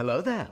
Hello there.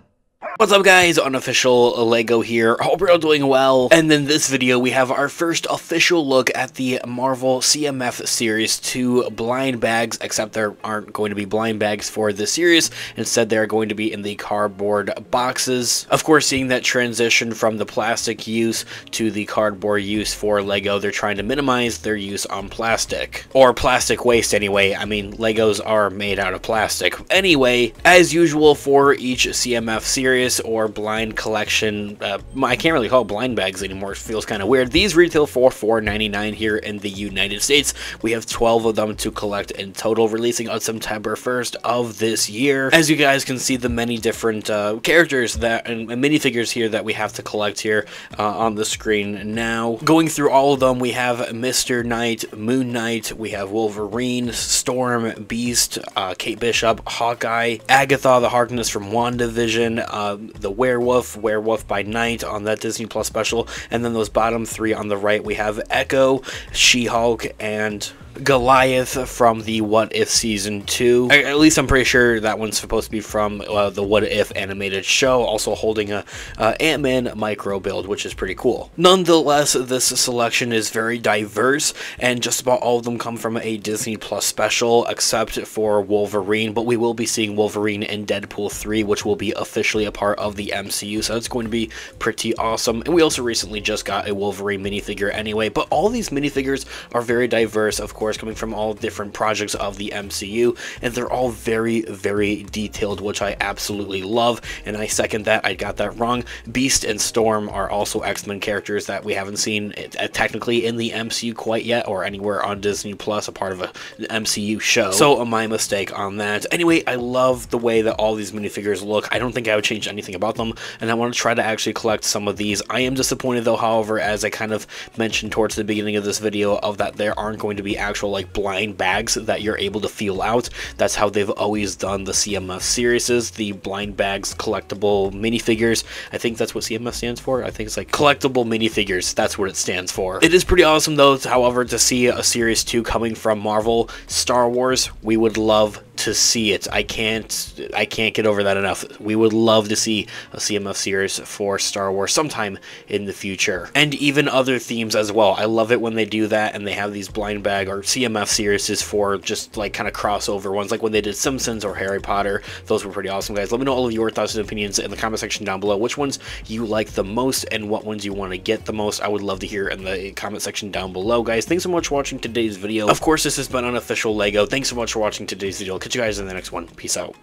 What's up guys, unofficial LEGO here, hope you're all doing well, and in this video we have our first official look at the Marvel CMF Series. 2 blind bags, except there aren't going to be blind bags for this series, instead they're going to be in the cardboard boxes. Of course, seeing that transition from the plastic use to the cardboard use for LEGO, they're trying to minimize their use on plastic, or plastic waste anyway, I mean LEGOs are made out of plastic. Anyway, as usual for each CMF series, or blind collection. Uh, I can't really call blind bags anymore. It feels kind of weird. These retail for $4.99 here in the United States. We have 12 of them to collect in total, releasing on September 1st of this year. As you guys can see, the many different uh, characters that and, and minifigures here that we have to collect here uh, on the screen now. Going through all of them, we have Mr. Knight, Moon Knight, we have Wolverine, Storm, Beast, uh, Kate Bishop, Hawkeye, Agatha the Harkness from WandaVision, uh, the Werewolf, Werewolf by Night on that Disney Plus special, and then those bottom three on the right, we have Echo, She-Hulk, and Goliath from the What If Season 2. At least I'm pretty sure that one's supposed to be from uh, the What If animated show, also holding a uh, Ant-Man micro build, which is pretty cool. Nonetheless, this selection is very diverse, and just about all of them come from a Disney Plus special, except for Wolverine, but we will be seeing Wolverine in Deadpool 3, which will be officially a part of the MCU, so it's going to be pretty awesome. And we also recently just got a Wolverine minifigure anyway, but all these minifigures are very diverse, of course, course, coming from all different projects of the MCU, and they're all very, very detailed, which I absolutely love, and I second that. I got that wrong. Beast and Storm are also X-Men characters that we haven't seen uh, technically in the MCU quite yet, or anywhere on Disney Plus, a part of a MCU show. So, my mistake on that. Anyway, I love the way that all these minifigures look. I don't think I would change anything about them, and I want to try to actually collect some of these. I am disappointed, though, however, as I kind of mentioned towards the beginning of this video, of that there aren't going to be actual actual like blind bags that you're able to feel out. That's how they've always done the CMF series, the blind bags collectible minifigures. I think that's what CMF stands for. I think it's like collectible minifigures. That's what it stands for. It is pretty awesome though, however, to see a series 2 coming from Marvel Star Wars. We would love to see it. I can't I can't get over that enough. We would love to see a CMF series for Star Wars sometime in the future. And even other themes as well. I love it when they do that and they have these blind bag or CMF series for just like kind of crossover ones like when they did Simpsons or Harry Potter. Those were pretty awesome guys. Let me know all of your thoughts and opinions in the comment section down below. Which ones you like the most and what ones you want to get the most. I would love to hear in the comment section down below guys. Thanks so much for watching today's video. Of course this has been unofficial LEGO. Thanks so much for watching today's video catch you guys in the next one. Peace out.